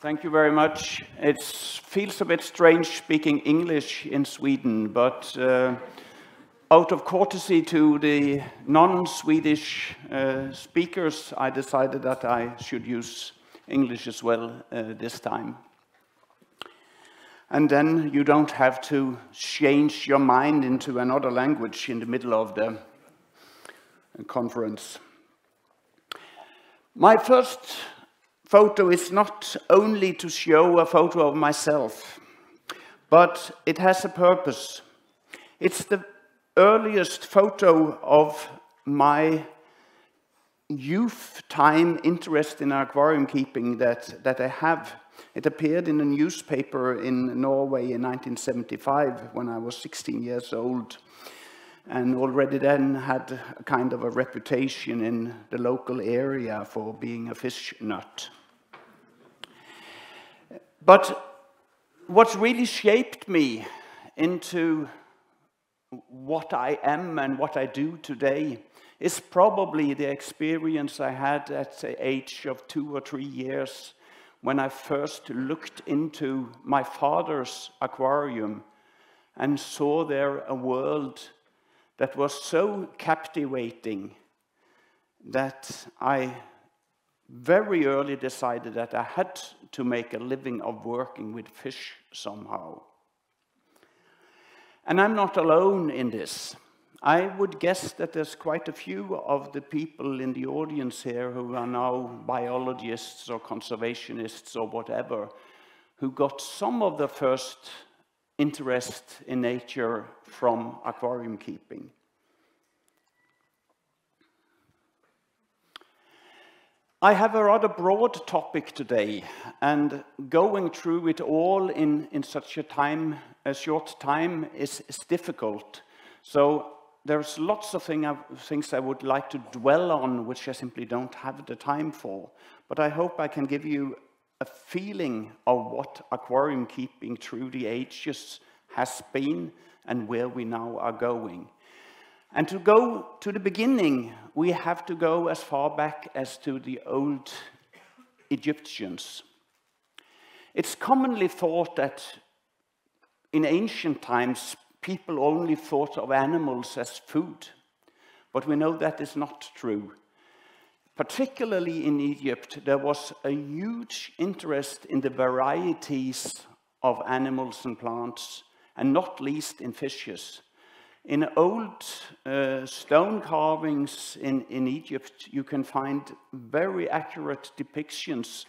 Thank you very much. It feels a bit strange speaking English in Sweden, but uh, out of courtesy to the non-Swedish uh, speakers, I decided that I should use English as well uh, this time. And then you don't have to change your mind into another language in the middle of the conference. My first photo is not only to show a photo of myself, but it has a purpose. It's the earliest photo of my youth time interest in aquarium keeping that, that I have. It appeared in a newspaper in Norway in 1975 when I was 16 years old and already then had a kind of a reputation in the local area for being a fish nut. But what really shaped me into what I am and what I do today is probably the experience I had at the age of two or three years when I first looked into my father's aquarium and saw there a world that was so captivating that I very early decided that I had to make a living of working with fish somehow. And I'm not alone in this. I would guess that there's quite a few of the people in the audience here who are now biologists or conservationists or whatever, who got some of the first interest in nature from aquarium keeping. I have a rather broad topic today, and going through it all in, in such a time, a short time, is, is difficult. So there's lots of thing, things I would like to dwell on, which I simply don't have the time for. But I hope I can give you a feeling of what aquarium keeping through the ages has been and where we now are going. And to go to the beginning, we have to go as far back as to the old Egyptians. It's commonly thought that in ancient times, people only thought of animals as food. But we know that is not true. Particularly in Egypt, there was a huge interest in the varieties of animals and plants, and not least in fishes. In old uh, stone carvings in, in Egypt, you can find very accurate depictions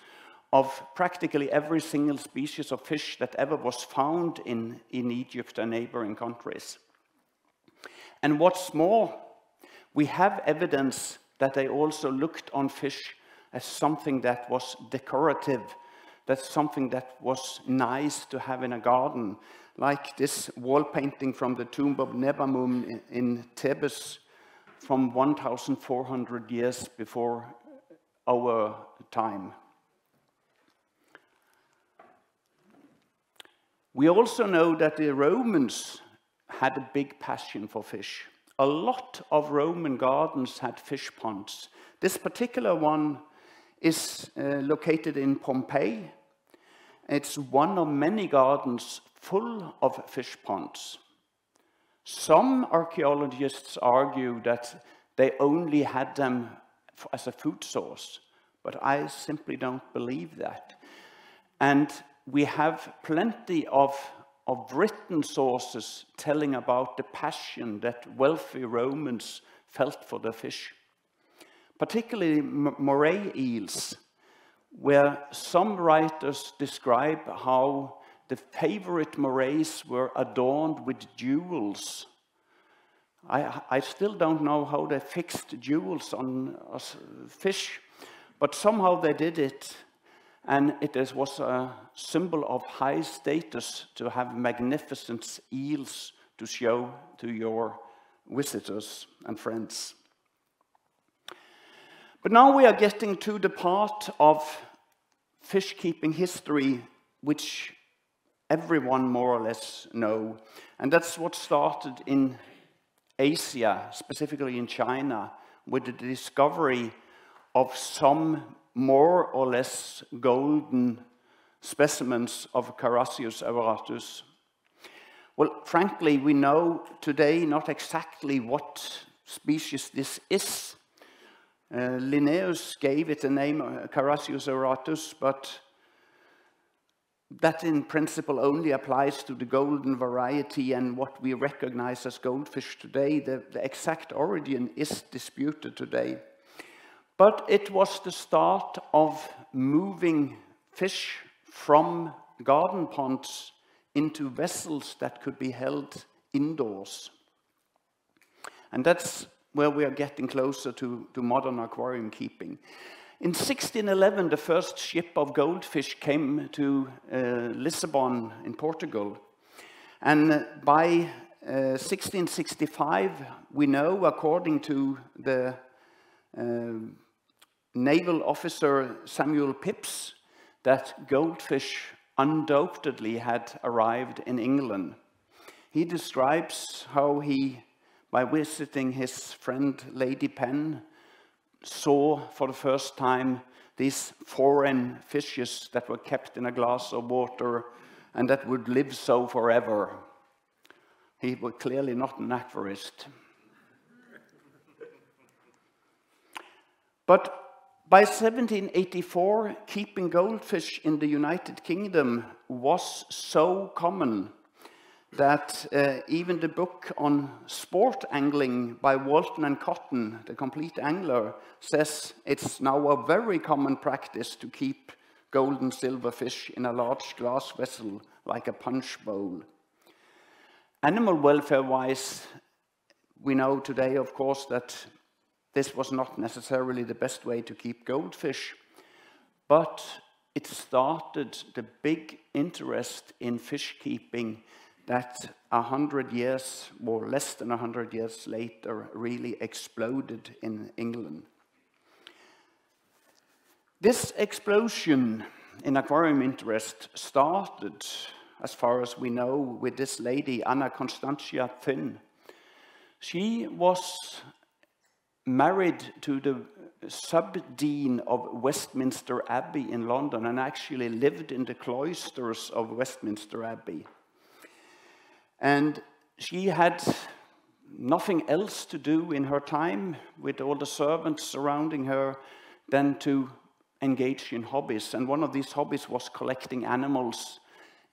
of practically every single species of fish that ever was found in, in Egypt and neighboring countries. And what's more, we have evidence that they also looked on fish as something that was decorative, that's something that was nice to have in a garden, like this wall painting from the tomb of Nebamun in Thebes from 1,400 years before our time. We also know that the Romans had a big passion for fish. A lot of Roman gardens had fish ponds. This particular one is uh, located in Pompeii. It's one of many gardens full of fish ponds. Some archaeologists argue that they only had them as a food source, but I simply don't believe that. And we have plenty of, of written sources telling about the passion that wealthy Romans felt for the fish, particularly moray eels, where some writers describe how the favorite morays were adorned with jewels. I, I still don't know how they fixed jewels on fish, but somehow they did it. And it is, was a symbol of high status to have magnificent eels to show to your visitors and friends. But now we are getting to the part of fish keeping history which everyone more or less know. And that's what started in Asia, specifically in China, with the discovery of some more or less golden specimens of Carassius auratus. Well, frankly, we know today not exactly what species this is. Uh, Linnaeus gave it the name uh, Carassius auratus, but that in principle only applies to the golden variety and what we recognize as goldfish today. The, the, exact origin is disputed today. But it was the start of moving fish from garden ponds into vessels that could be held indoors. And that's where we are getting closer to, to modern aquarium keeping. In 1611, the first ship of goldfish came to uh, Lisbon in Portugal. And by uh, 1665, we know, according to the uh, naval officer Samuel Pepys, that goldfish undoubtedly had arrived in England. He describes how he, by visiting his friend Lady Penn, saw for the first time these foreign fishes that were kept in a glass of water and that would live so forever. He was clearly not an aquarist. But by 1784, keeping goldfish in the United Kingdom was so common that uh, even the book on sport angling by Walton and Cotton, the complete angler, says it's now a very common practice to keep gold and silver fish in a large glass vessel like a punch bowl. Animal welfare-wise, we know today, of course, that this was not necessarily the best way to keep goldfish, but it started the big interest in fish keeping that a hundred years, or less than a hundred years later, really exploded in England. This explosion in aquarium interest started, as far as we know, with this lady, Anna Constantia Thynne. She was married to the sub-dean of Westminster Abbey in London and actually lived in the cloisters of Westminster Abbey. And she had nothing else to do in her time with all the servants surrounding her than to engage in hobbies. And one of these hobbies was collecting animals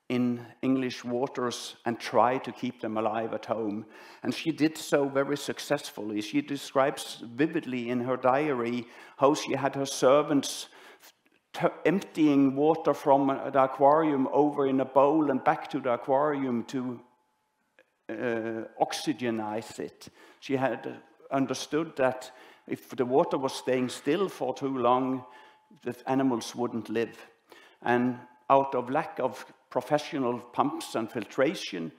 in English waters and try to keep them alive at home. And she did so very successfully. She describes vividly in her diary how she had her servants emptying water from the aquarium over in a bowl and back to the aquarium to oxygenize it. She had understood that if the water was staying still for too long, the animals wouldn't live. And out of lack of professional pumps and filtration,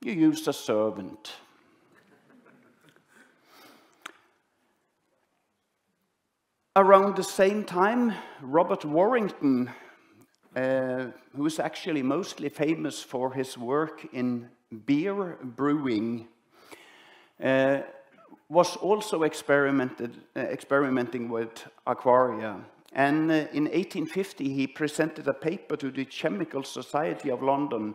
you use a servant. Around the same time, Robert Warrington, uh, who is actually mostly famous for his work in beer brewing uh, was also experimented, uh, experimenting with aquaria. And uh, in 1850, he presented a paper to the Chemical Society of London,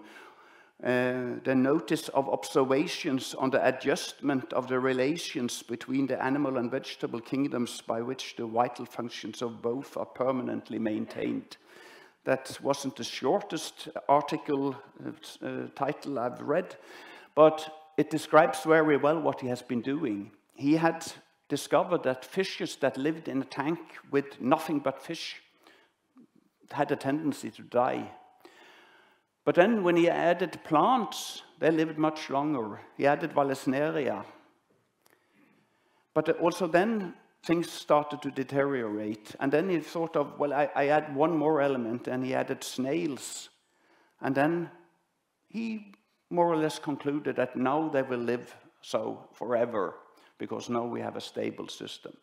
uh, the notice of observations on the adjustment of the relations between the animal and vegetable kingdoms by which the vital functions of both are permanently maintained. That wasn't the shortest article uh, uh, title I've read, but it describes very well what he has been doing. He had discovered that fishes that lived in a tank with nothing but fish had a tendency to die. But then when he added plants, they lived much longer. He added Vallisneria. But also then things started to deteriorate. And then he thought of, well, I, I add one more element, and he added snails. And then he more or less concluded that now they will live so forever, because now we have a stable system.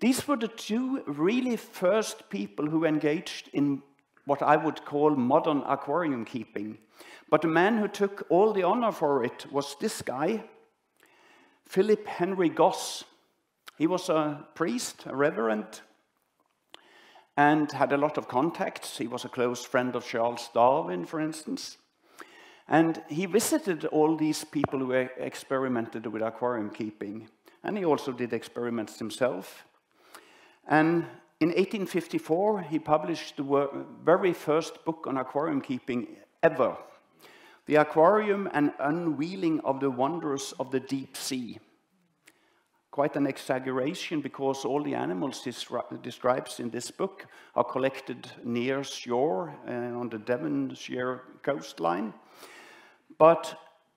These were the two really first people who engaged in what I would call modern aquarium keeping. But the man who took all the honor for it was this guy, Philip Henry Gosse. He was a priest, a reverend, and had a lot of contacts. He was a close friend of Charles Darwin, for instance. And he visited all these people who experimented with aquarium keeping. And he also did experiments himself. And in 1854, he published the very first book on aquarium keeping ever, The Aquarium and Unveiling of the Wonders of the Deep Sea quite an exaggeration because all the animals describes in this book are collected near shore uh, on the Devonshire coastline. But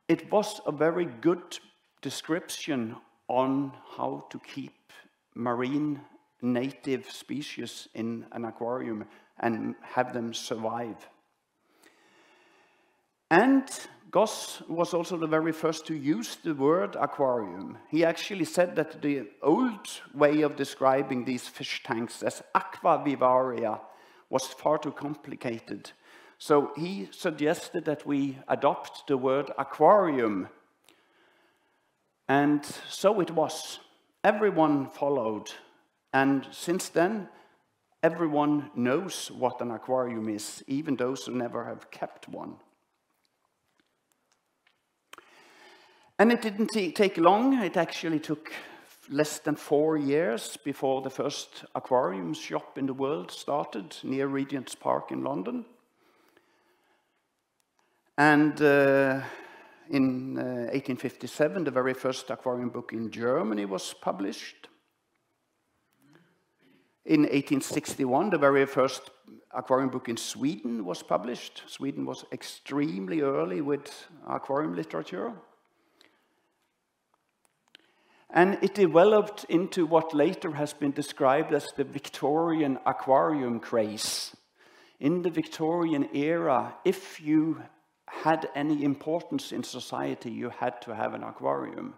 it was a very good description on how to keep marine native species in an aquarium and have them survive. And Gosse was also the very first to use the word aquarium. He actually said that the old way of describing these fish tanks as aquavivaria was far too complicated. So he suggested that we adopt the word aquarium. And so it was. Everyone followed. And since then, everyone knows what an aquarium is, even those who never have kept one. And it didn't take long. It actually took less than four years before the first aquarium shop in the world started near Regent's Park in London. And uh, in uh, 1857, the very first aquarium book in Germany was published. In 1861, the very first aquarium book in Sweden was published. Sweden was extremely early with aquarium literature. And it developed into what later has been described as the Victorian aquarium craze. In the Victorian era, if you had any importance in society, you had to have an aquarium.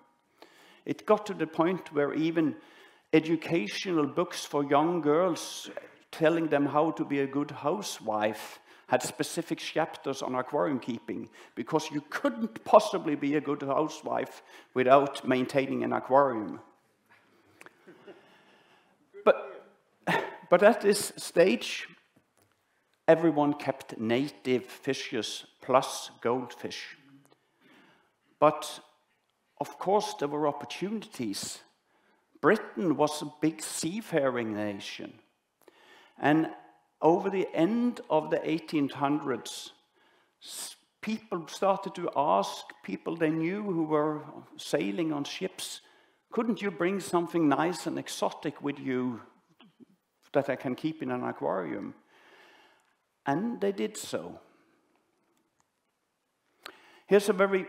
It got to the point where even educational books for young girls telling them how to be a good housewife had specific chapters on aquarium keeping because you couldn't possibly be a good housewife without maintaining an aquarium. But, but at this stage, everyone kept native fishes plus goldfish. But of course, there were opportunities. Britain was a big seafaring nation. And over the end of the 1800s, people started to ask people they knew who were sailing on ships, couldn't you bring something nice and exotic with you that I can keep in an aquarium? And they did so. Here's a very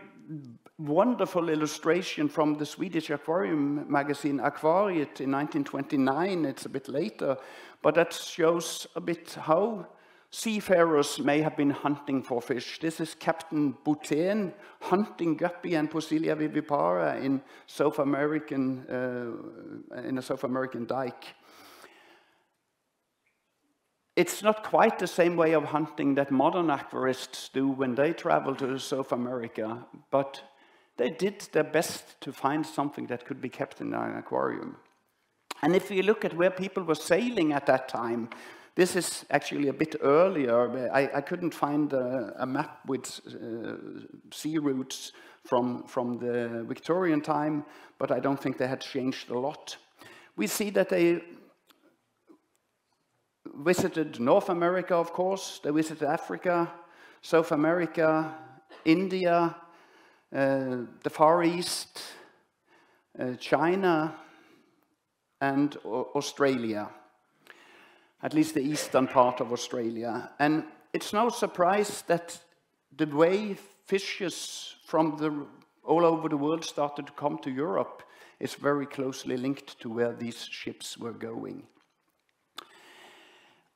wonderful illustration from the Swedish aquarium magazine Akvariet in 1929. It's a bit later, but that shows a bit how seafarers may have been hunting for fish. This is Captain Boutin hunting guppy and Poecilia vivipara in South American, uh, in a South American dike. It's not quite the same way of hunting that modern aquarists do when they travel to South America, but they did their best to find something that could be kept in an aquarium. And if you look at where people were sailing at that time, this is actually a bit earlier. I, I couldn't find a, a map with uh, sea routes from, from the Victorian time, but I don't think they had changed a lot. We see that they visited North America, of course. They visited Africa, South America, India, uh, the Far East, uh, China, and Australia, at least the eastern part of Australia. And it's no surprise that the way fishes from the, all over the world started to come to Europe is very closely linked to where these ships were going.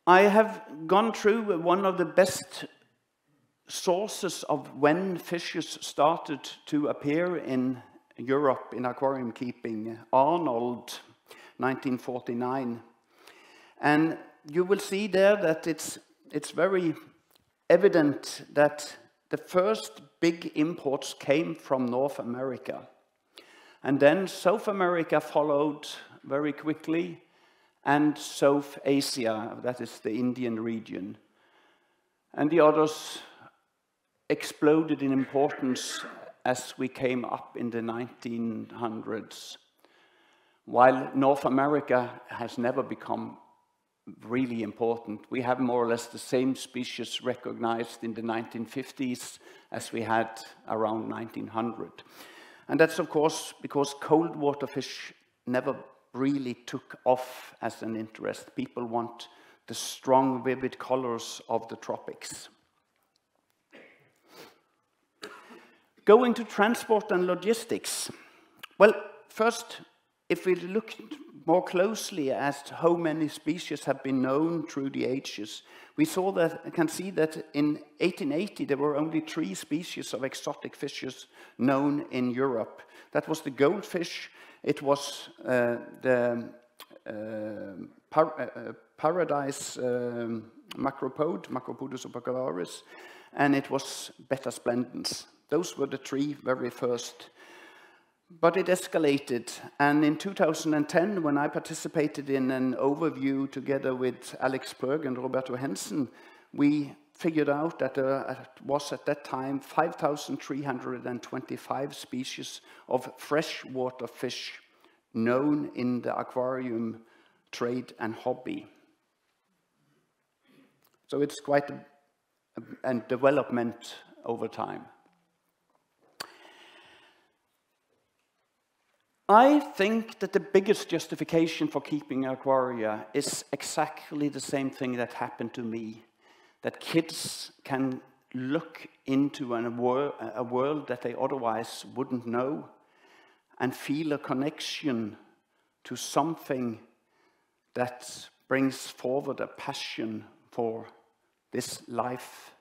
I have gone through one of the best sources of when fishes started to appear in Europe in aquarium keeping, Arnold, 1949. And you will see there that it's, it's very evident that the first big imports came from North America. And then South America followed very quickly, and South Asia, that is the Indian region. And the others exploded in importance as we came up in the 1900s, while North America has never become really important. We have more or less the same species recognized in the 1950s as we had around 1900. And that's, of course, because cold water fish never really took off as an interest. People want the strong, vivid colors of the tropics. Going to transport and logistics. Well, first, if we look more closely at how many species have been known through the ages, we saw that, can see that in 1880 there were only three species of exotic fishes known in Europe. That was the goldfish, it was uh, the uh, par uh, paradise um, macropode, Macropodus opercularis, and it was Betta splendens. Those were the three very first. But it escalated, and in 2010, when I participated in an overview together with Alex Berg and Roberto Hensen, we figured out that there was at that time 5,325 species of freshwater fish known in the aquarium trade and hobby. So it's quite a, a, a development over time. I think that the biggest justification for keeping aquaria is exactly the same thing that happened to me. That kids can look into an, a world that they otherwise wouldn't know and feel a connection to something that brings forward a passion for this life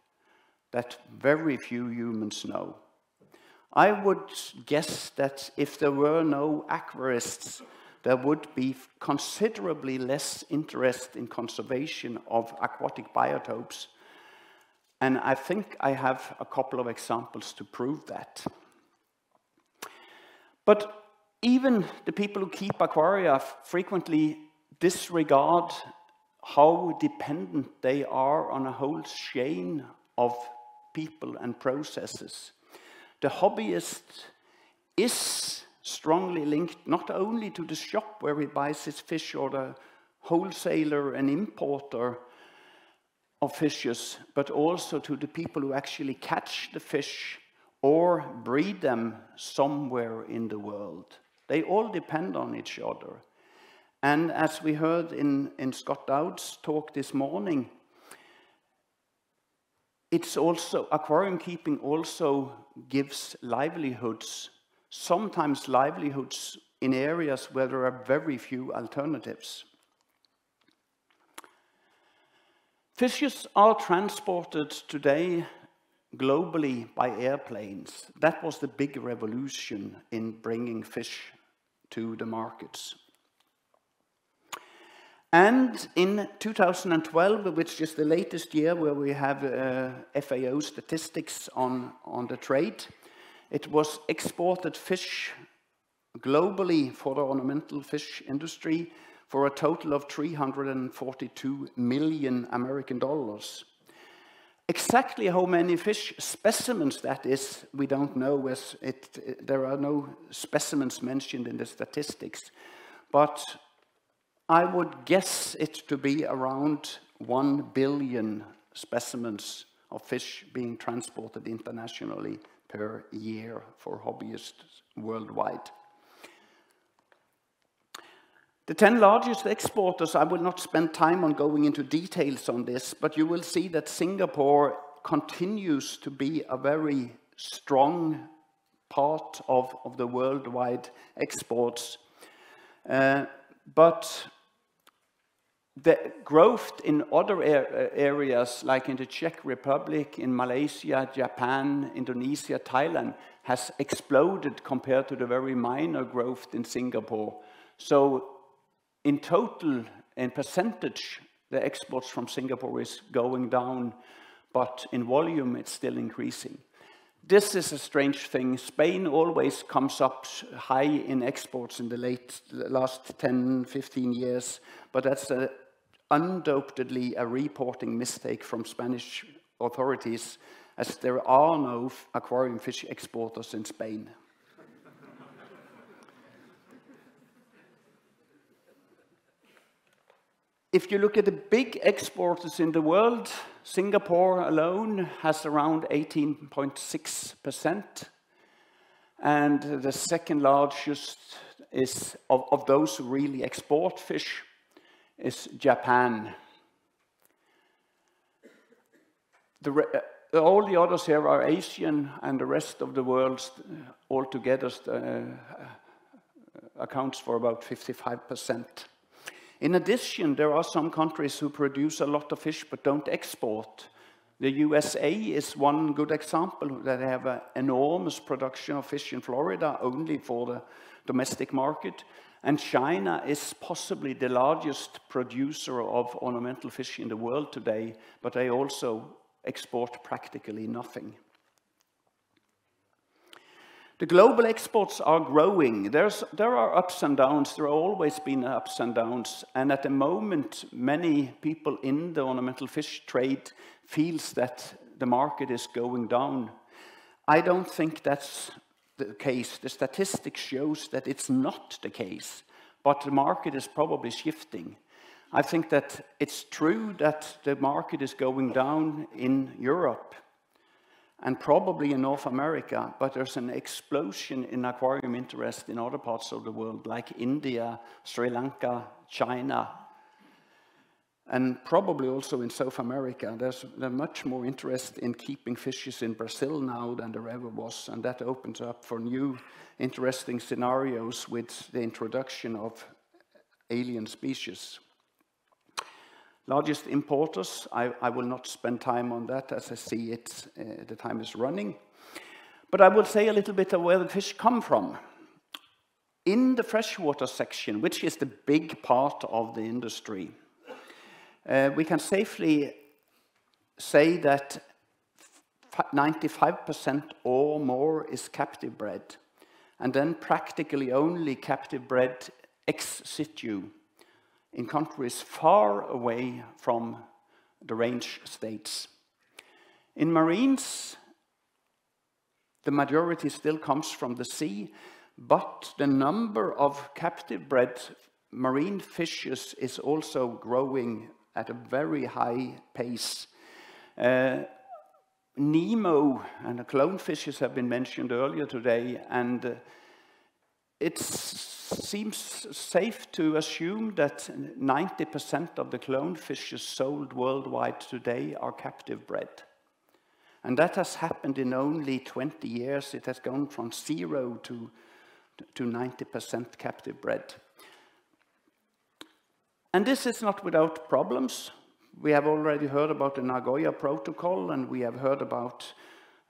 that very few humans know. I would guess that if there were no aquarists, there would be considerably less interest in conservation of aquatic biotopes. And I think I have a couple of examples to prove that. But even the people who keep aquaria frequently disregard how dependent they are on a whole chain of people and processes the hobbyist is strongly linked not only to the shop where he buys his fish or the wholesaler and importer of fishes, but also to the people who actually catch the fish or breed them somewhere in the world. They all depend on each other. And as we heard in, in Scott Dowd's talk this morning, it's also, aquarium keeping also gives livelihoods, sometimes livelihoods in areas where there are very few alternatives. Fishes are transported today globally by airplanes. That was the big revolution in bringing fish to the markets. And in 2012, which is the latest year where we have uh, FAO statistics on, on the trade, it was exported fish globally for the ornamental fish industry for a total of 342 million American dollars. Exactly how many fish specimens that is, we don't know, as it, there are no specimens mentioned in the statistics. But I would guess it to be around 1 billion specimens of fish being transported internationally per year for hobbyists worldwide. The 10 largest exporters, I will not spend time on going into details on this, but you will see that Singapore continues to be a very strong part of, of the worldwide exports. Uh, but the growth in other areas, like in the Czech Republic, in Malaysia, Japan, Indonesia, Thailand, has exploded compared to the very minor growth in Singapore. So in total, in percentage, the exports from Singapore is going down, but in volume, it's still increasing. This is a strange thing. Spain always comes up high in exports in the late last 10, 15 years, but that's a, undoubtedly a reporting mistake from Spanish authorities, as there are no aquarium fish exporters in Spain. If you look at the big exporters in the world, Singapore alone has around 18.6%. And the second largest is of, of those who really export fish is Japan. The, uh, all the others here are Asian, and the rest of the world uh, altogether uh, accounts for about 55 percent. In addition, there are some countries who produce a lot of fish but don't export. The USA is one good example that have an enormous production of fish in Florida only for the domestic market. And China is possibly the largest producer of ornamental fish in the world today, but they also export practically nothing. The global exports are growing. There's, there are ups and downs. There have always been ups and downs. And at the moment, many people in the ornamental fish trade feels that the market is going down. I don't think that's the case. The statistics shows that it's not the case, but the market is probably shifting. I think that it's true that the market is going down in Europe, and probably in North America, but there's an explosion in aquarium interest in other parts of the world, like India, Sri Lanka, China, and probably also in South America. There's, much more interest in keeping fishes in Brazil now than there ever was, and that opens up for new interesting scenarios with the introduction of alien species. Largest importers, I, I, will not spend time on that as I see it, uh, the time is running. But I will say a little bit of where the fish come from. In the freshwater section, which is the big part of the industry, uh, we can safely say that 95% or more is captive bred, and then practically only captive bred ex situ in countries far away from the range states. In marines, the majority still comes from the sea, but the number of captive bred marine fishes is also growing at a very high pace. Uh, Nemo and the clown fishes have been mentioned earlier today, and uh, it's seems safe to assume that 90% of the clown fishes sold worldwide today are captive bred. And that has happened in only 20 years. It has gone from zero to, to 90% captive bred. And this is not without problems. We have already heard about the Nagoya Protocol, and we have heard about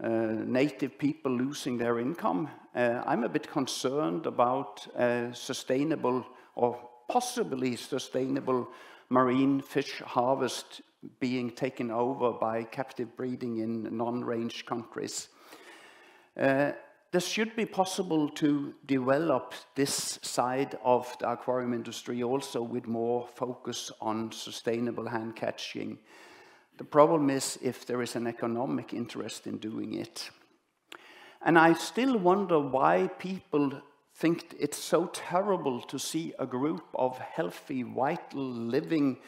uh, native people losing their income. Uh, I'm a bit concerned about uh, sustainable or possibly sustainable marine fish harvest being taken over by captive breeding in non-range countries. Uh, this should be possible to develop this side of the aquarium industry also with more focus on sustainable hand catching the problem is if there is an economic interest in doing it. And I still wonder why people think it's so terrible to see a group of healthy, vital, living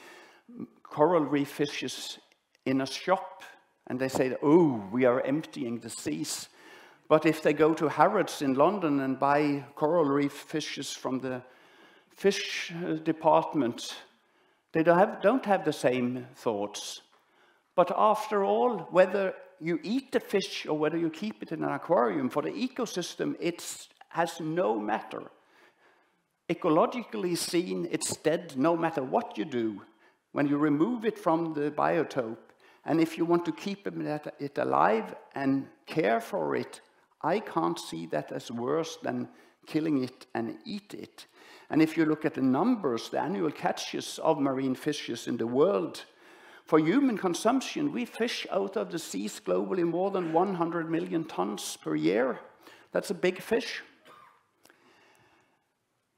coral reef fishes in a shop and they say, oh, we are emptying the seas. But if they go to Harrods in London and buy coral reef fishes from the fish department, they don't have, don't have the same thoughts. But after all, whether you eat the fish or whether you keep it in an aquarium, for the ecosystem, it has no matter. Ecologically seen, it's dead no matter what you do. When you remove it from the biotope, and if you want to keep it alive and care for it, I can't see that as worse than killing it and eat it. And if you look at the numbers, the annual catches of marine fishes in the world, For human consumption, we fish out of the seas globally more than 100 million tons per year. That's a big fish.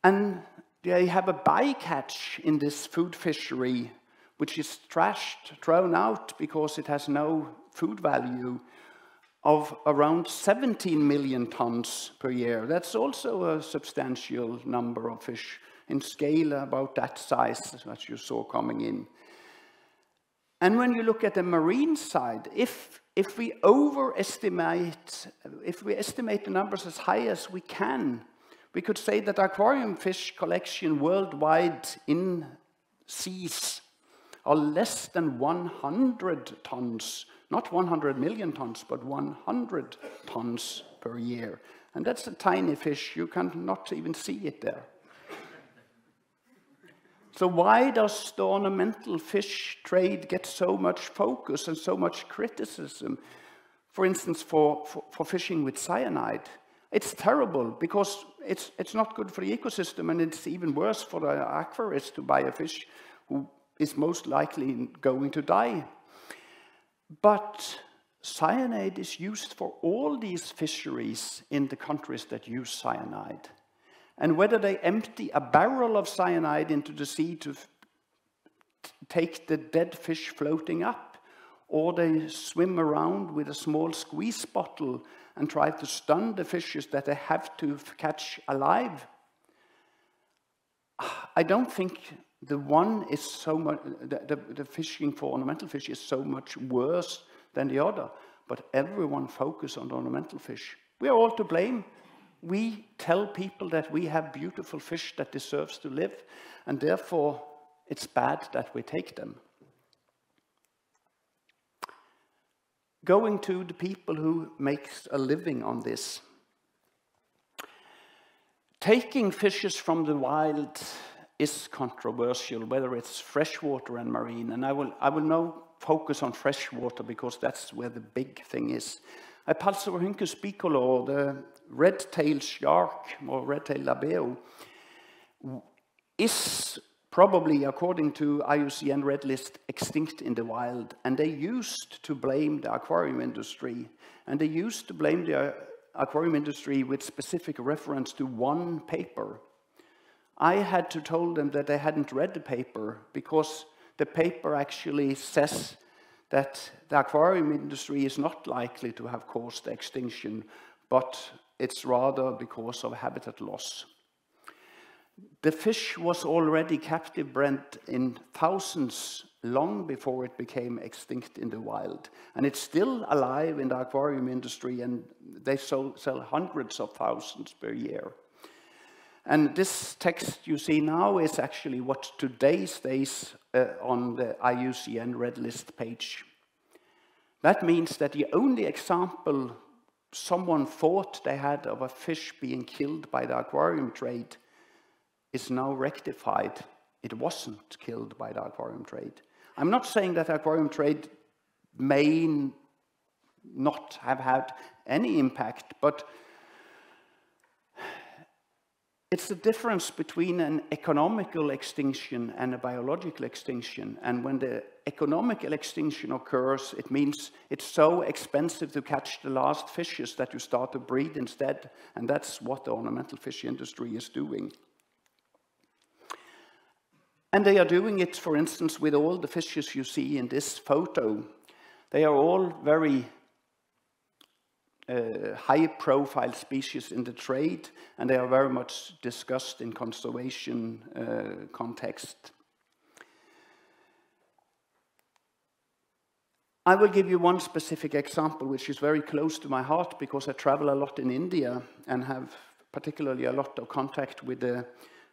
And they have a bycatch in this food fishery, which is trashed, thrown out because it has no food value, of around 17 million tons per year. That's also a substantial number of fish in scale about that size, as you saw coming in. And when you look at the marine side, if, if we overestimate, if we estimate the numbers as high as we can, we could say that aquarium fish collection worldwide in seas are less than 100 tons, not 100 million tons, but 100 tons per year. And that's a tiny fish, you cannot even see it there. So why does the ornamental fish trade get so much focus and so much criticism? For instance, for, for, for fishing with cyanide. It's terrible because it's, it's not good for the ecosystem and it's even worse for the aquarist to buy a fish who is most likely going to die. But cyanide is used for all these fisheries in the countries that use cyanide. And whether they empty a barrel of cyanide into the sea to take the dead fish floating up, or they swim around with a small squeeze bottle and try to stun the fishes that they have to catch alive. I don't think the one is so much, the, the, the, fishing for ornamental fish is so much worse than the other, but everyone focus on ornamental fish. We are all to blame we tell people that we have beautiful fish that deserves to live, and therefore it's bad that we take them. Going to the people who makes a living on this. Taking fishes from the wild is controversial, whether it's freshwater and marine, and I will, I will now focus on freshwater because that's where the big thing is. A Epalzeorhynchos bicolor, the red-tailed shark, or red-tailed labeo, is probably, according to IUCN Red List, extinct in the wild. And they used to blame the aquarium industry. And they used to blame the uh, aquarium industry with specific reference to one paper. I had to tell them that they hadn't read the paper because the paper actually says that the aquarium industry is not likely to have caused extinction, but it's rather because of habitat loss. The fish was already captive bred in thousands long before it became extinct in the wild. And it's still alive in the aquarium industry, and they sell, sell hundreds of thousands per year. And this text you see now is actually what today stays uh, on the IUCN Red List page. That means that the only example someone thought they had of a fish being killed by the aquarium trade is now rectified. It wasn't killed by the aquarium trade. I'm not saying that aquarium trade may not have had any impact, but it's the difference between an economical extinction and a biological extinction. And when the economical extinction occurs, it means it's so expensive to catch the last fishes that you start to breed instead. And that's what the ornamental fish industry is doing. And they are doing it, for instance, with all the fishes you see in this photo. They are all very uh, high-profile species in the trade, and they are very much discussed in conservation uh, context. I will give you one specific example which is very close to my heart because I travel a lot in India and have particularly a lot of contact with the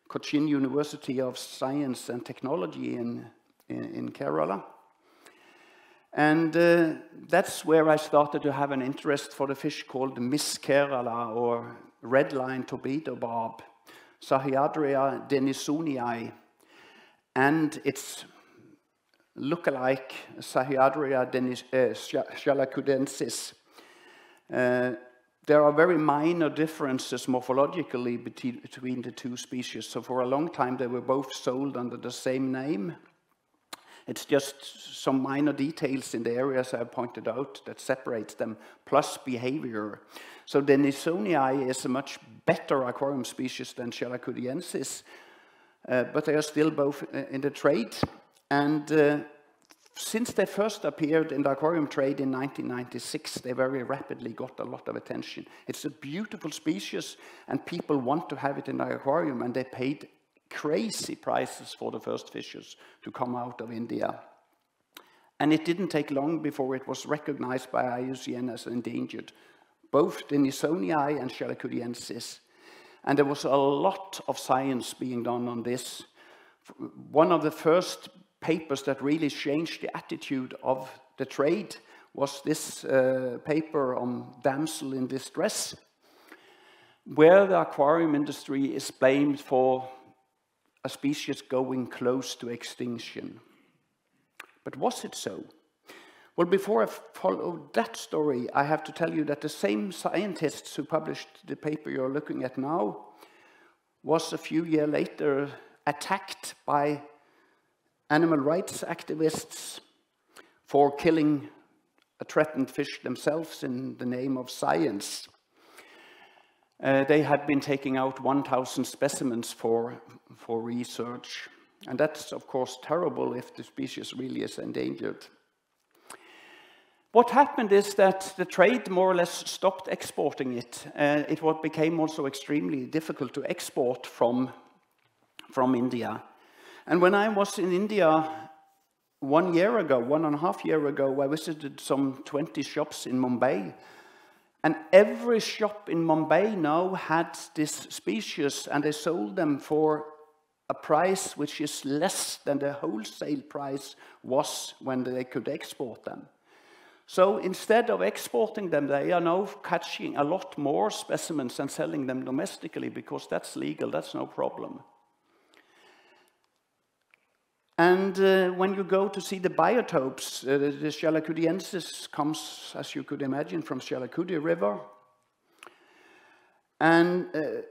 Cochin University of Science and Technology in, in, in Kerala. And uh, that's where I started to have an interest for the fish called Miss Kerala or red line torpedo barb, Sahyadria denisonii, and its look-alike Sahyadria denis, uh, chalakkudiensis. Uh, there are very minor differences morphologically between the two species. So for a long time, they were both sold under the same name. It's just some minor details in the areas I pointed out that separates them, plus behavior. So Denisonii is a much better aquarium species than Chalakkudiensis, uh, but they are still both uh, in the trade. And uh, since they first appeared in the aquarium trade in 1996, they very rapidly got a lot of attention. It's a beautiful species, and people want to have it in the aquarium, and they paid crazy prices for the first fishes to come out of India. And it didn't take long before it was recognized by IUCN as endangered, both Denisonii and Chalakkudiensis. And there was a lot of science being done on this. One of the first papers that really changed the attitude of the trade was this uh, paper on damsel in distress, where the aquarium industry is blamed for a species going close to extinction. But was it so? Well, before I follow that story, I have to tell you that the same scientists who published the paper you're looking at now was a few years later attacked by animal rights activists for killing a threatened fish themselves in the name of science. Uh, they had been taking out 1,000 specimens for, for research. And that's, of course, terrible if the species really is endangered. What happened is that the trade more or less stopped exporting it. Uh, it what became also extremely difficult to export from, from India. And when I was in India one year ago, one and a half year ago, I visited some 20 shops in Mumbai. And every shop in Mumbai now had this species, and they sold them for a price which is less than the wholesale price was when they could export them. So instead of exporting them, they are now catching a lot more specimens and selling them domestically because that's legal, that's no problem. And uh, when you go to see the biotopes, uh, the comes, as you could imagine, from Chalakudy River. And uh,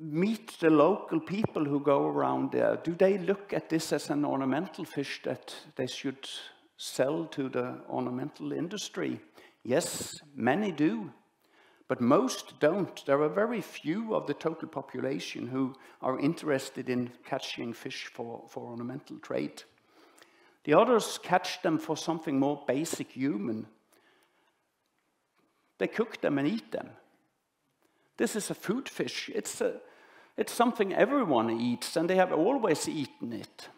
meet the local people who go around there. Do they look at this as an ornamental fish that they should sell to the ornamental industry? Yes, many do but most don't. There are very few of the total population who are interested in catching fish for, for ornamental trade. The others catch them for something more basic human. They cook them and eat them. This is a food fish. It's, a, it's something everyone eats, and they have always eaten it.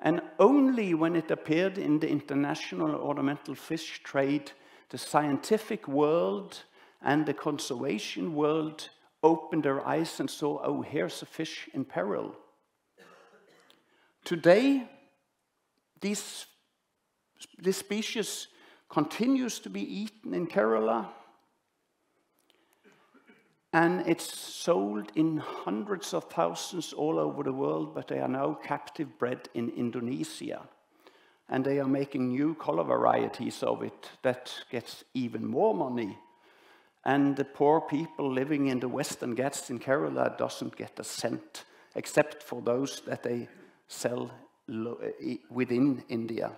And only when it appeared in the international ornamental fish trade, the scientific world and the conservation world opened their eyes and saw, oh, here's a fish in peril. Today, this, this species continues to be eaten in Kerala, and it's sold in hundreds of thousands all over the world, but they are now captive bred in Indonesia. And they are making new color varieties of it that gets even more money and the poor people living in the Western Ghats in Kerala doesn't get a cent, except for those that they sell within India.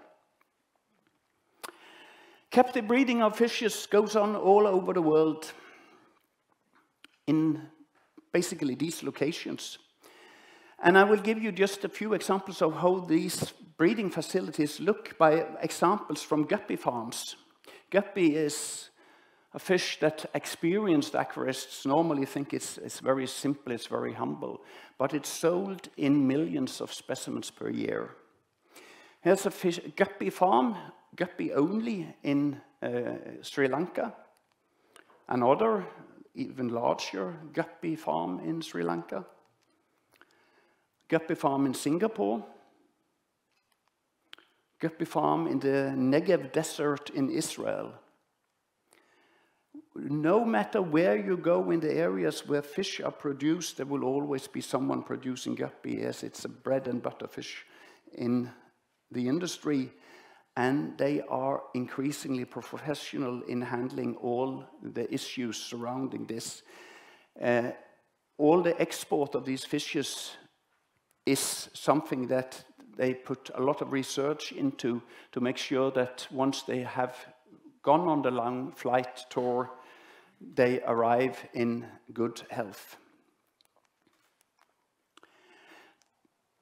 Captive breeding of fishes goes on all over the world in basically these locations. And I will give you just a few examples of how these breeding facilities look by examples from guppy farms. Guppy is a fish that experienced aquarists normally think it's, it's very simple, it's very humble, but it's sold in millions of specimens per year. Here's a fish, guppy farm, guppy only in uh, Sri Lanka. Another, even larger, guppy farm in Sri Lanka. Guppy farm in Singapore. Guppy farm in the Negev desert in Israel no matter where you go in the areas where fish are produced, there will always be someone producing guppy as it's a bread and butter fish in the industry. And they are increasingly professional in handling all the issues surrounding this. Uh, all the export of these fishes is something that they put a lot of research into to make sure that once they have gone on the long flight tour, they arrive in good health.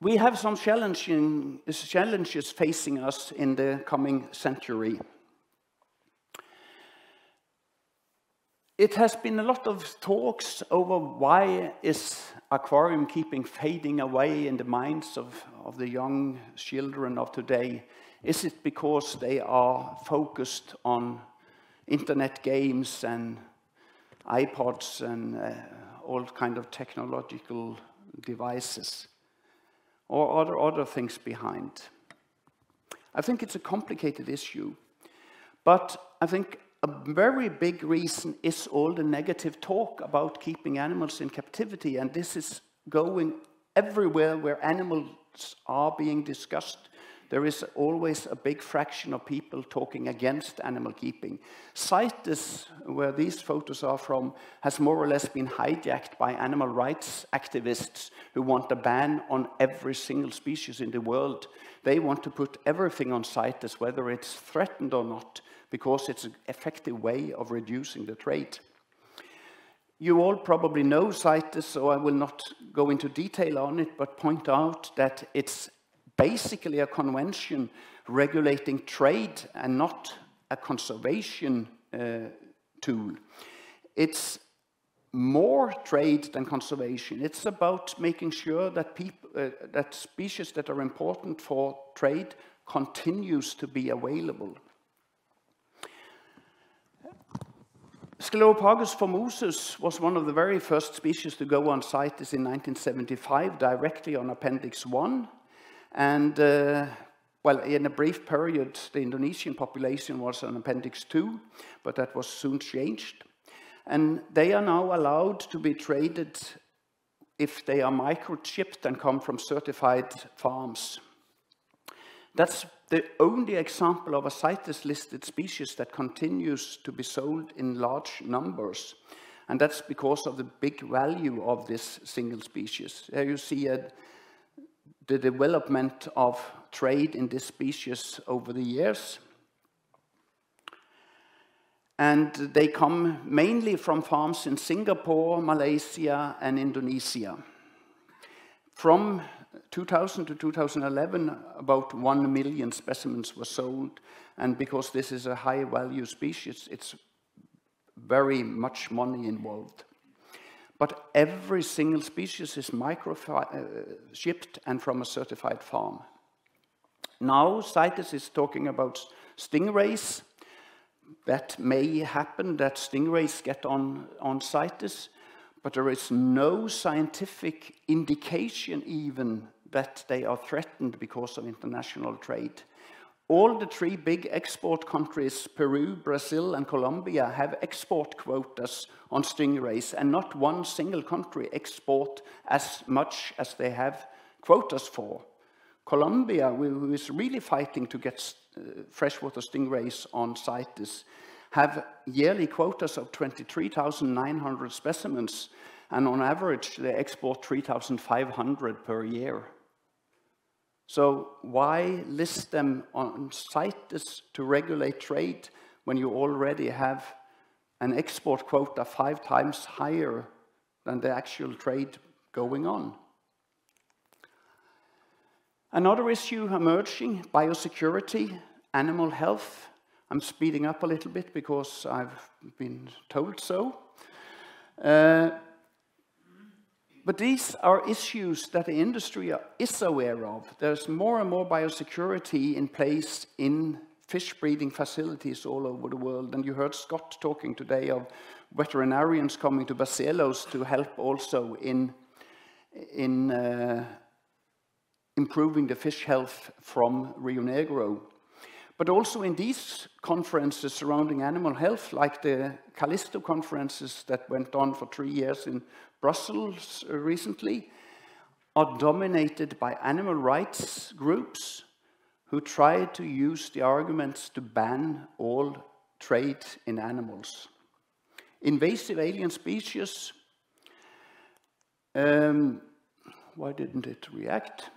We have some challenging, challenges facing us in the coming century. It has been a lot of talks over why is aquarium keeping fading away in the minds of, of the young children of today. Is it because they are focused on internet games and iPods and uh, all kind of technological devices? Or are there other things behind? I think it's a complicated issue. But I think a very big reason is all the negative talk about keeping animals in captivity. And this is going everywhere where animals are being discussed. There is always a big fraction of people talking against animal keeping. CITES, where these photos are from, has more or less been hijacked by animal rights activists who want a ban on every single species in the world. They want to put everything on CITES, whether it's threatened or not because it's an effective way of reducing the trade. You all probably know CITES, so I will not go into detail on it, but point out that it's basically a convention regulating trade and not a conservation uh, tool. It's more trade than conservation. It's about making sure that, people, uh, that species that are important for trade continues to be available. Scleropages formosus was one of the very first species to go on CITES in 1975, directly on Appendix 1. And, uh, well, in a brief period, the Indonesian population was on Appendix 2, but that was soon changed. And they are now allowed to be traded if they are microchipped and come from certified farms. That's the only example of a CITES-listed species that continues to be sold in large numbers. And that's because of the big value of this single species. Here you see a, the development of trade in this species over the years. And they come mainly from farms in Singapore, Malaysia, and Indonesia. From 2000 to 2011, about 1 million specimens were sold. And because this is a high value species, it's very much money involved. But every single species is micro-shipped and from a certified farm. Now, CITES is talking about stingrays. That may happen that stingrays get on, on CITES, but there is no scientific indication even that they are threatened because of international trade. All the three big export countries, Peru, Brazil, and Colombia, have export quotas on stingrays, and not one single country export as much as they have quotas for. Colombia, who is really fighting to get uh, freshwater stingrays on CITES, have yearly quotas of 23,900 specimens, and on average, they export 3,500 per year. So why list them on CITES to regulate trade when you already have an export quota five times higher than the actual trade going on? Another issue emerging, biosecurity, animal health. I'm speeding up a little bit because I've been told so. Uh, but these are issues that the industry is aware of. There's more and more biosecurity in place in fish breeding facilities all over the world. And you heard Scott talking today of veterinarians coming to Barcelos to help also in, in uh, improving the fish health from Rio Negro. But also in these conferences surrounding animal health, like the Callisto conferences that went on for three years in Brussels recently, are dominated by animal rights groups who try to use the arguments to ban all trade in animals. Invasive alien species, um, why didn't it react?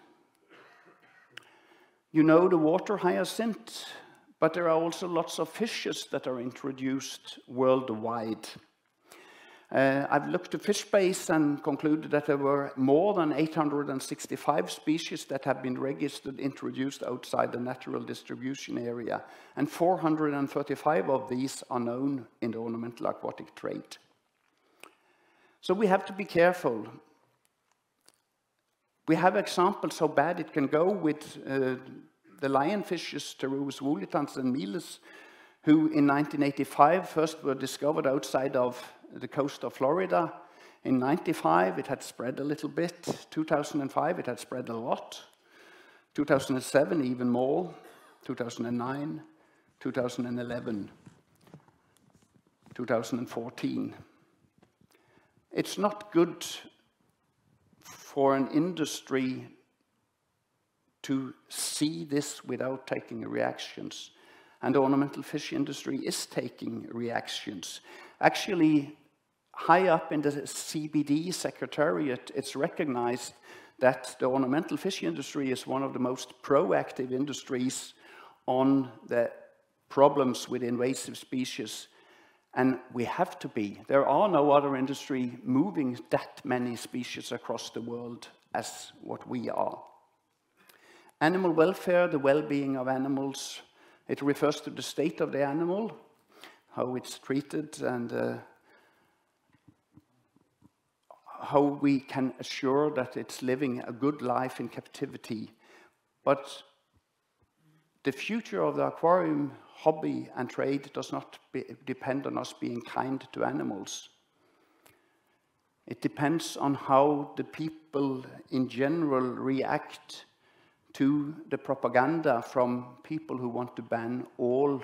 You know the water hyacinth, but there are also lots of fishes that are introduced worldwide. Uh, I've looked at FishBase and concluded that there were more than 865 species that have been registered introduced outside the natural distribution area, and 435 of these are known in the ornamental aquatic trade. So we have to be careful. We have examples how bad it can go with uh, the lionfishes, Pterois volitans and miles, who in 1985 first were discovered outside of the coast of Florida. In 95, it had spread a little bit. 2005, it had spread a lot. 2007, even more. 2009, 2011, 2014. It's not good for an industry to see this without taking reactions. And the ornamental fish industry is taking reactions. Actually, high up in the CBD secretariat, it's recognized that the ornamental fish industry is one of the most proactive industries on the problems with invasive species. And we have to be. There are no other industry moving that many species across the world as what we are. Animal welfare, the well-being of animals, it refers to the state of the animal, how it's treated, and uh, how we can assure that it's living a good life in captivity. But the future of the aquarium hobby and trade does not be, depend on us being kind to animals. It depends on how the people in general react to the propaganda from people who want to ban all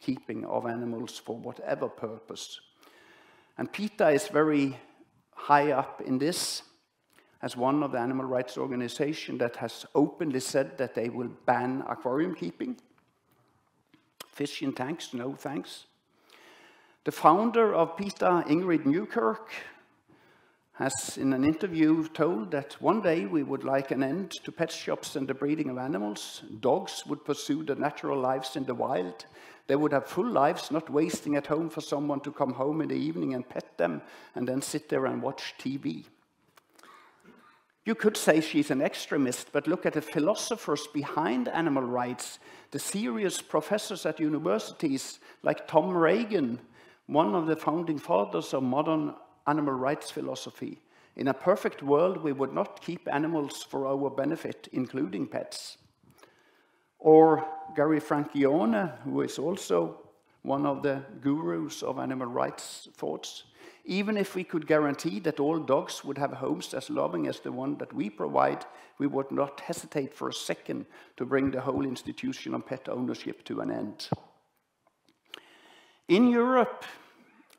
keeping of animals for whatever purpose. And PETA is very high up in this as one of the animal rights organizations that has openly said that they will ban aquarium keeping. Fish in tanks, no thanks. The founder of PETA, Ingrid Newkirk, has in an interview told that one day we would like an end to pet shops and the breeding of animals. Dogs would pursue their natural lives in the wild. They would have full lives, not wasting at home for someone to come home in the evening and pet them and then sit there and watch TV. You could say she's an extremist, but look at the philosophers behind animal rights, the serious professors at universities like Tom Regan, one of the founding fathers of modern animal rights philosophy. In a perfect world, we would not keep animals for our benefit, including pets. Or Gary Francione, who is also one of the gurus of animal rights thoughts. Even if we could guarantee that all dogs would have homes as loving as the one that we provide, we would not hesitate for a second to bring the whole institution of pet ownership to an end. In Europe,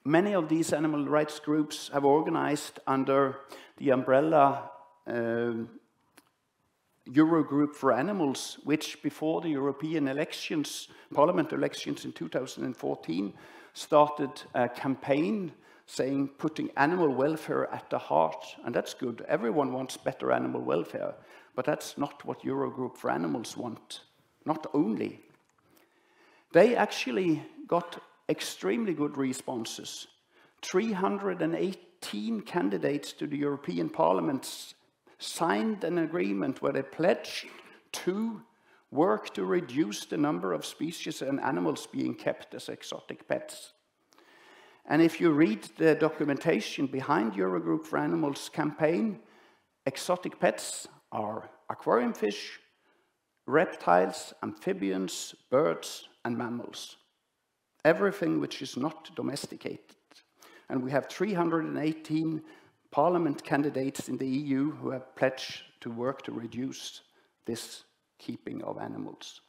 many of these animal rights groups have organized under the umbrella uh, Eurogroup for Animals, which before the European elections, parliament elections in 2014, started a campaign saying putting animal welfare at the heart. And that's good. Everyone wants better animal welfare. But that's not what Eurogroup for Animals want. Not only. They actually got extremely good responses. 318 candidates to the European Parliament signed an agreement where they pledged to work to reduce the number of species and animals being kept as exotic pets. And if you read the documentation behind Eurogroup for Animals campaign, exotic pets are aquarium fish, reptiles, amphibians, birds, and mammals everything which is not domesticated. And we have 318 parliament candidates in the EU who have pledged to work to reduce this keeping of animals.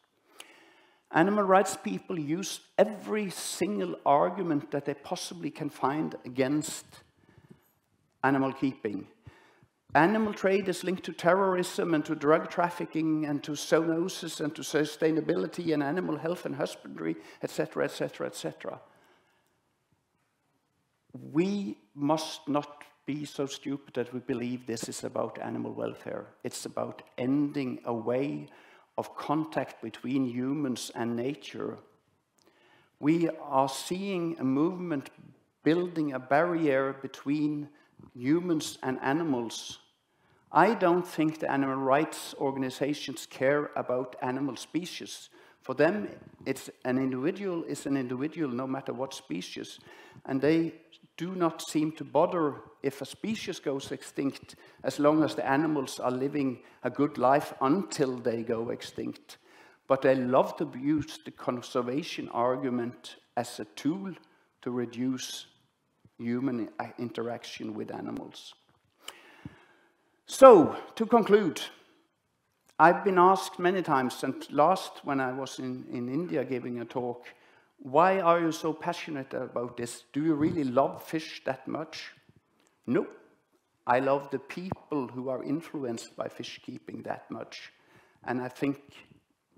Animal rights people use every single argument that they possibly can find against animal keeping. Animal trade is linked to terrorism and to drug trafficking and to zoonosis and to sustainability and animal health and husbandry, etc., etc., etc. We must not be so stupid that we believe this is about animal welfare. It's about ending a way of contact between humans and nature. We are seeing a movement building a barrier between humans and animals. I don't think the animal rights organizations care about animal species. For them, it's an individual is an individual no matter what species. And they do not seem to bother if a species goes extinct as long as the animals are living a good life until they go extinct. But they love to use the conservation argument as a tool to reduce human uh, interaction with animals. So, to conclude, I've been asked many times, and last when I was in, in India giving a talk, why are you so passionate about this? Do you really love fish that much? No. I love the people who are influenced by fish keeping that much. And I think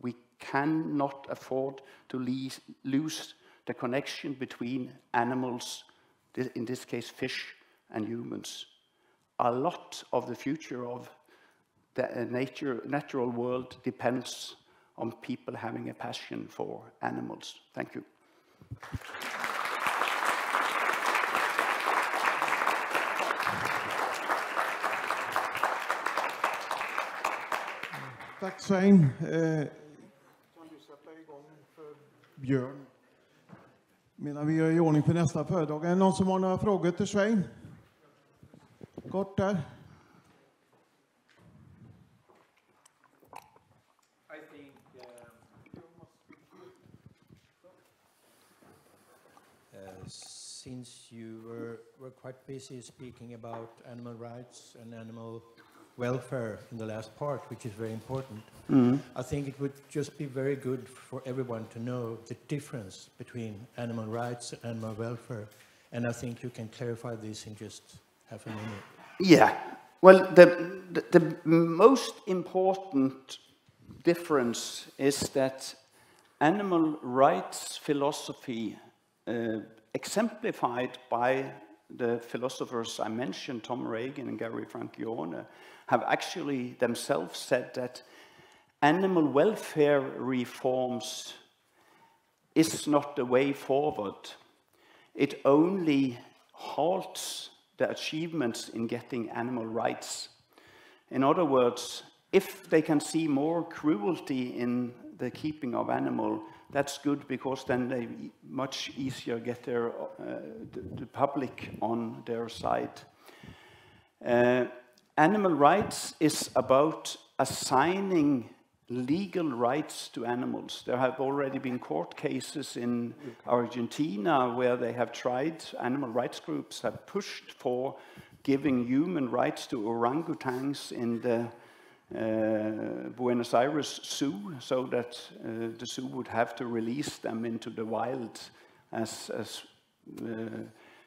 we cannot afford to lose the connection between animals, in this case fish, and humans. A lot of the future of the uh, nature, natural world depends on people having a passion for animals. Thank you. Tack Svein. Eh, kan du sätta igång för Björn? Medan vi gör i ordning för nästa föredrag. Är det någon som har några frågor till Svein? Kort där. Since you were, were quite busy speaking about animal rights and animal welfare in the last part, which is very important, mm. I think it would just be very good for everyone to know the difference between animal rights and animal welfare. And I think you can clarify this in just half a minute. Yeah. Well, the, the, the most important difference is that animal rights philosophy uh, exemplified by the philosophers I mentioned, Tom Regan and Gary Francione, have actually themselves said that animal welfare reforms is not the way forward. It only halts the achievements in getting animal rights. In other words, if they can see more cruelty in the keeping of animal, that's good because then they much easier get their, uh, the, the, public on their side. Uh, animal rights is about assigning legal rights to animals. There have already been court cases in Argentina where they have tried, animal rights groups have pushed for giving human rights to orangutans in the Buenos Aires Zoo so that uh, the zoo would have to release them into the wild as, as uh,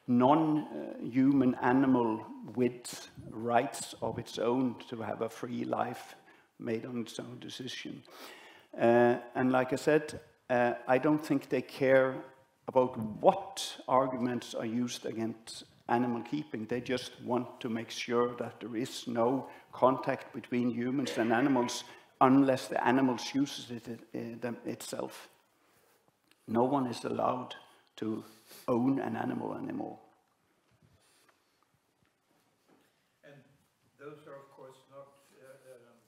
non-human animal with rights of its own to have a free life made on its own decision. Uh, and like I said, uh, I don't think they care about what arguments are used against animal keeping. They just want to make sure that there is no contact between humans and animals unless the animal uses it, uh, itself. No one is allowed to own an animal anymore. And those are, of course, not uh, um,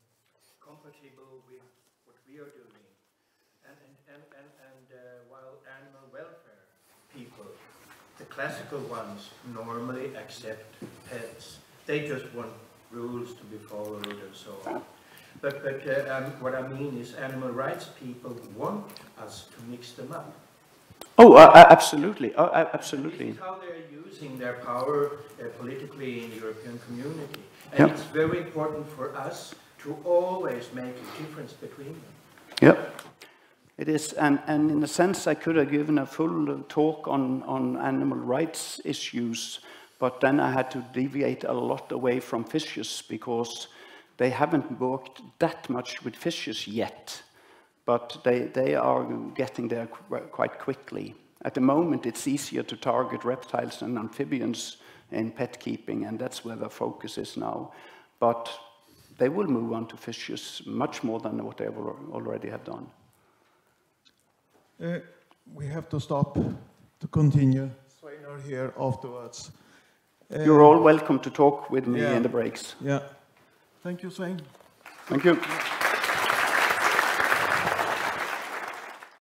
compatible with what we are doing. And, and, and, and, and uh, while animal welfare people the classical ones normally accept pets. They just want rules to be followed and so on. But, but uh, um, what I mean is animal rights people want us to mix them up. Oh, uh, absolutely. Oh, absolutely. This is how they're using their power uh, politically in the European community. And yep. it's very important for us to always make a difference between them. Yep. It is, and, and in a sense, I could have given a full talk on, on animal rights issues, but then I had to deviate a lot away from fishes because they haven't worked that much with fishes yet, but they, they are getting there quite quickly. At the moment, it's easier to target reptiles and amphibians in pet keeping, and that's where the focus is now. But they will move on to fishes much more than what they already have done. Uh, we have to stop to continue. Svein are here afterwards. Uh, You're all welcome to talk with me yeah. in the breaks. Yeah. Thank you, Svein. Thank you.